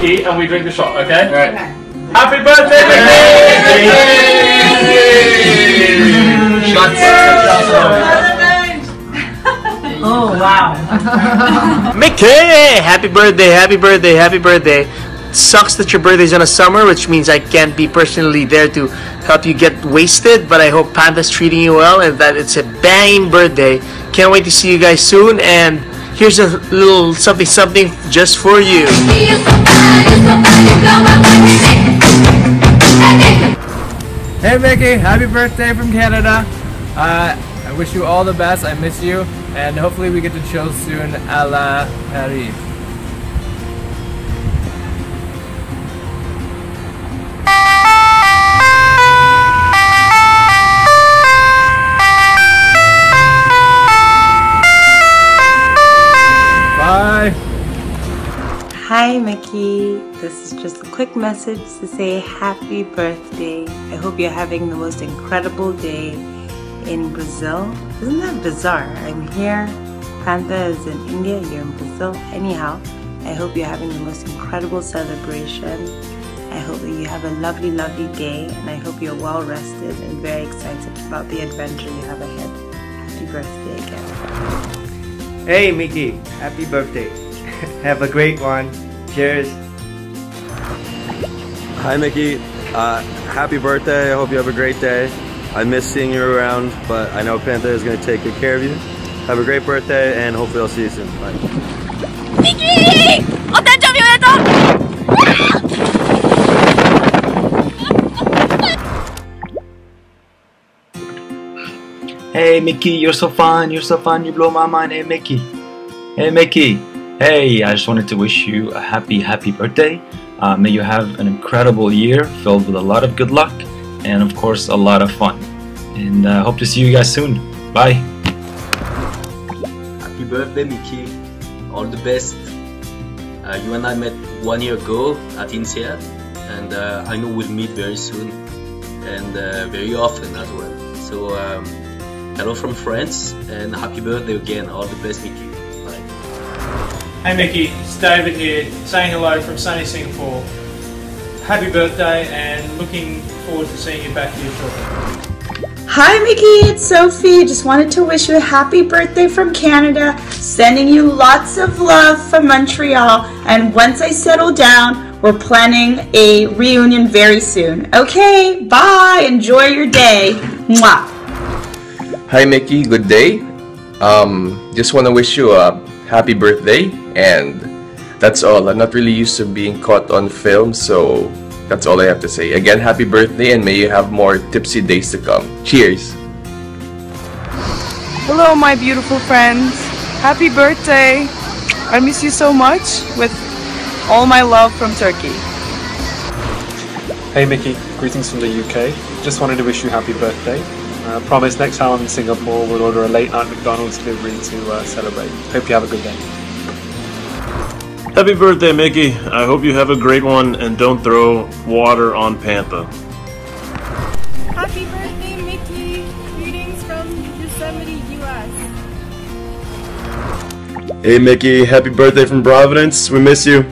Miki and we drink the shot, okay? All right. Happy birthday, Miki! Oh, wow. Miki! Happy birthday, happy birthday, happy birthday. Sucks that your birthday's in the summer, which means I can't be personally there to help you get wasted, but I hope Panda's treating you well and that it's a banging birthday. Can't wait to see you guys soon, and here's a little something something just for you. Hey Miki, happy birthday from Canada. Uh, I wish you all the best. I miss you, and hopefully we get to chill soon a la Paris. Hi, Miki. This is just a quick message to say happy birthday. I hope you're having the most incredible day in Brazil. Isn't that bizarre? I'm here, Pantha is in India, you're in Brazil. Anyhow, I hope you're having the most incredible celebration. I hope that you have a lovely, lovely day, and I hope you're well rested and very excited about the adventure you have ahead. Happy birthday again. Hey Miki, happy birthday. Have a great one. Cheers. Hi, Miki. Uh, happy birthday. I hope you have a great day. I miss seeing you around, but I know Pantha is going to take good care of you. Have a great birthday, and hopefully I'll see you soon. Bye. Mickey! O tęczą Hey Mickey, you're so fun, you're so fun, you blow my mind. Hey Mickey. Hey Mickey. Hey, I just wanted to wish you a happy, happy birthday. Uh, may you have an incredible year filled with a lot of good luck and, of course, a lot of fun. And I uh, hope to see you guys soon. Bye. Happy birthday, Miki. All the best. Uh, you and I met one year ago at INSEAD, and uh, I know we'll meet very soon and uh, very often as well. So, um, hello from France and happy birthday again. All the best, Miki. Bye. Hey Miki, it's David here, saying hello from sunny Singapore. Happy birthday and looking forward to seeing you back here shortly. Hi, Miki. It's Sophie. Just wanted to wish you a happy birthday from Canada. Sending you lots of love from Montreal. And once I settle down, we're planning a reunion very soon. Okay, bye. Enjoy your day. Mwah. Hi Miki, good day. Um, just want to wish you a happy birthday and that's all. I'm not really used to being caught on film, so that's all I have to say. Again, happy birthday and may you have more tipsy days to come. Cheers! Hello, my beautiful friends. Happy birthday. I miss you so much with all my love from Turkey. Hey Miki, greetings from the UK. Just wanted to wish you happy birthday. Uh, promise next time I'm in Singapore we'll order a late night McDonald's delivery to uh, celebrate. Hope you have a good day. Happy birthday, Miki. I hope you have a great one and don't throw water on Pantha. Happy birthday, Miki! Greetings from Yosemite, US. Hey Miki, happy birthday from Providence. We miss you.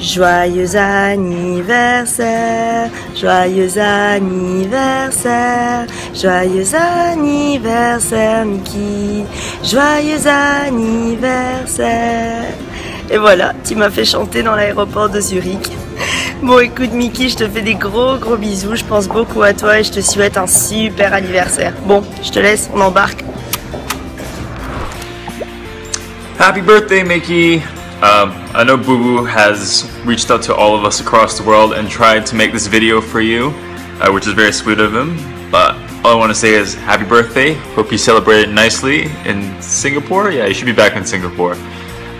Joyeux anniversaire, joyeux anniversaire, joyeux anniversaire Mickey, joyeux anniversaire. Et voilà, tu m'as fait chanter dans l'aéroport de Zurich. Bon écoute Mickey, je te fais des gros gros bisous, je pense beaucoup à toi et je te souhaite un super anniversaire. Bon, je te laisse, on embarque. Happy birthday, Mickey! Um, I know Boo Boo has reached out to all of us across the world and tried to make this video for you, uh, which is very sweet of him. But all I want to say is happy birthday. Hope you celebrate it nicely in Singapore. Yeah, you should be back in Singapore.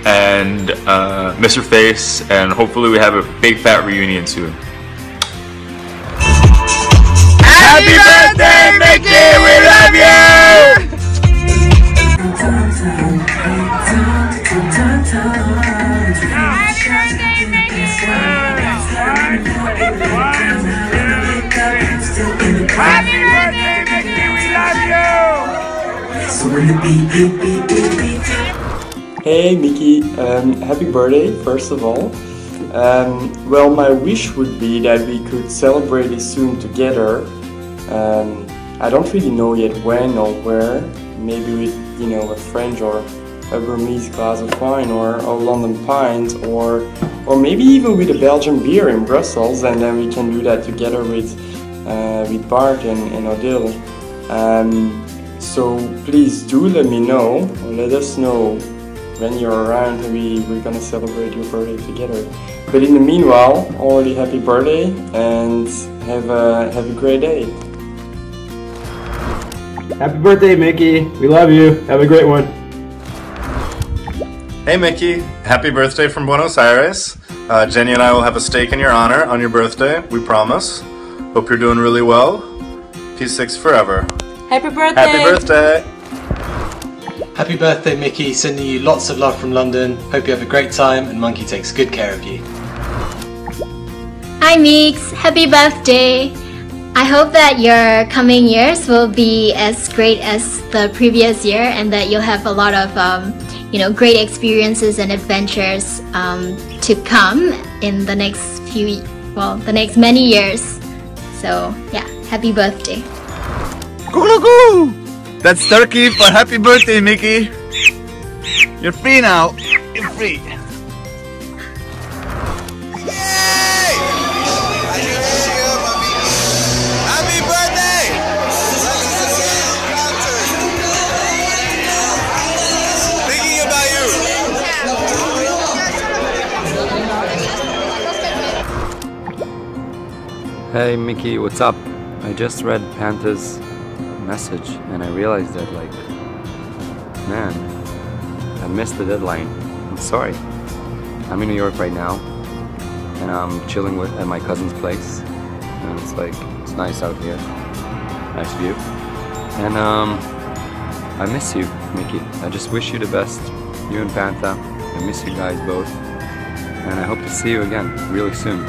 And uh, miss your face, and hopefully we have a big fat reunion soon. Happy birthday, Hey Miki, um, happy birthday first of all. Um, well, my wish would be that we could celebrate it soon together. Um, I don't really know yet when or where. Maybe with you know a French or a Burmese glass of wine or a London pint or or maybe even with a Belgian beer in Brussels and then we can do that together with uh, with Bart and, and Odile. Um, so please do let me know or let us know when you're around we, we're gonna celebrate your birthday together. But in the meanwhile, already happy birthday and have a have a great day. Happy birthday, Miki. We love you. Have a great one. Hey Miki, happy birthday from Buenos Aires. Uh, Jenny and I will have a steak in your honor on your birthday, we promise. Hope you're doing really well. P6 forever. Happy birthday! Happy birthday! Happy birthday, Miki. Sending you lots of love from London. Hope you have a great time and Monkey takes good care of you. Hi Meeks, happy birthday! I hope that your coming years will be as great as the previous year and that you'll have a lot of um, you know great experiences and adventures um, to come in the next few well the next many years. So yeah, happy birthday. Goo That's turkey for happy birthday, Miki. You're free now. You're free. Happy birthday! Thinking about you. Hey Miki, what's up? I just read Pantha's message and I realized that like man, I missed the deadline. I'm sorry. I'm in New York right now and I'm chilling with at my cousin's place and it's like it's nice out here. Nice view. And um I miss you, Miki. I just wish you the best. You and Pantha. I miss you guys both. And I hope to see you again really soon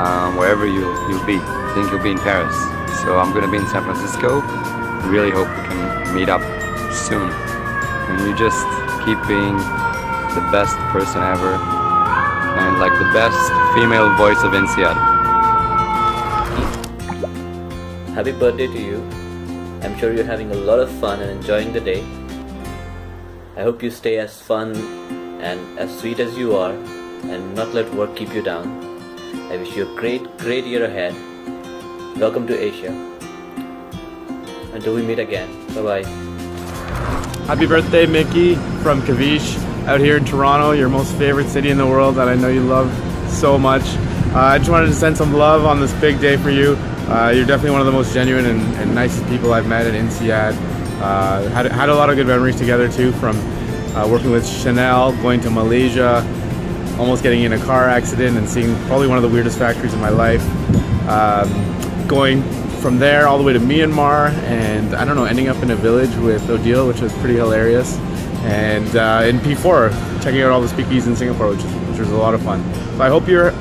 um, wherever you, you'll be. I think you'll be in Paris. So I'm gonna be in San Francisco. Really hope we can meet up soon. And you just keep being the best person ever and like the best female voice of INSEAD. Happy birthday to you. I'm sure you're having a lot of fun and enjoying the day. I hope you stay as fun and as sweet as you are and not let work keep you down. I wish you a great, great year ahead. Welcome to Asia. Until we meet again. Bye bye. Happy birthday, Miki, from Kavish, out here in Toronto, your most favorite city in the world that I know you love so much. Uh, I just wanted to send some love on this big day for you. Uh, you're definitely one of the most genuine and, and nicest people I've met at INSEAD. Uh, had, had a lot of good memories together too, from uh, working with Chanel, going to Malaysia, almost getting in a car accident and seeing probably one of the weirdest factories in my life. Um, going from there all the way to Myanmar and I don't know, ending up in a village with Odile, which was pretty hilarious. And uh, in P4, checking out all the speakeasies in Singapore, which, which was a lot of fun. So I hope you're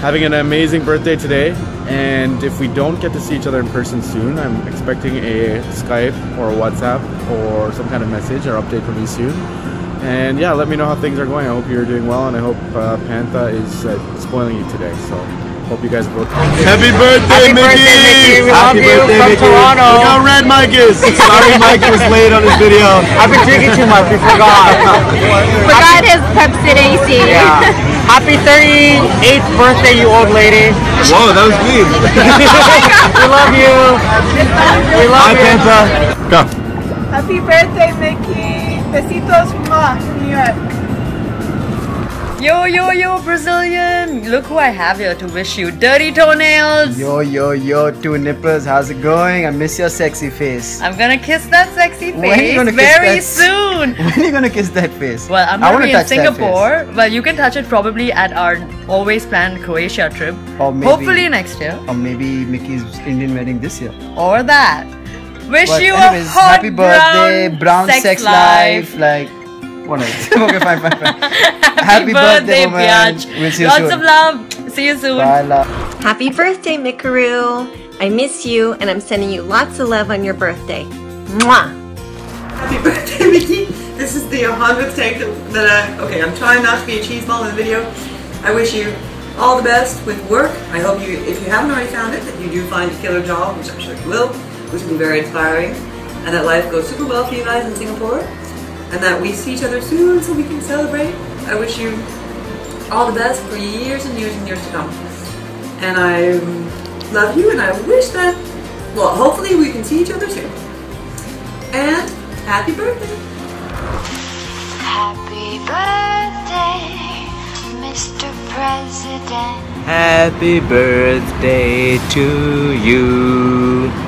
having an amazing birthday today. And if we don't get to see each other in person soon, I'm expecting a Skype or a WhatsApp or some kind of message or update from you soon. And yeah, let me know how things are going. I hope you're doing well, and I hope uh, is uh, spoiling you today. So hope you guys both. Happy birthday, Happy Miki! birthday, Miki. Happy birthday, from Miki. Toronto. Look how red Mike is. Sorry, Mike was late on his video. I've been drinking too much. We forgot. Forgot his Pepsi AC. Yeah. Happy 38th birthday, you old lady. Whoa, that was mean. we love you. We love Hi, you. Pantha. Go. Happy birthday, Miki. Besitos mwah, from New York. Yo, yo, yo, Brazilian! Look who I have here to wish you dirty toenails! Yo, yo, yo, two nippers, how's it going? I miss your sexy face. I'm gonna kiss that sexy When you face gonna kiss very that- soon! When are you gonna kiss that face? Well, I'm I gonna be in face. Singapore. Well, you can touch it probably at our always planned Croatia trip. Or maybe, Hopefully next year. Or maybe Miki's Indian wedding this year. Or that. Wish But you anyways, a hot happy birthday, brown, sex, sex, life. life. Like, what else? okay, fine, fine, fine. Happy, birthday, woman. biatch. We'll see you Lots soon. of love. See you soon. Bye, love. Happy birthday, Mikaru! I miss you and I'm sending you lots of love on your birthday. Mwah! Happy birthday, Miki. This is the 100th take that, that I, okay, I'm trying not to be a cheese ball in the video. I wish you all the best with work. I hope you, if you haven't already found it, that you do find a killer job, which I'm sure you will, which will be very inspiring, and that life goes super well for you guys in Singapore, and that we see each other soon so we can celebrate. I wish you all the best for years and years and years to come. And I love you, and I wish that, well, hopefully we can see each other soon. And happy birthday! Happy birthday, Mr. President. Happy birthday to you.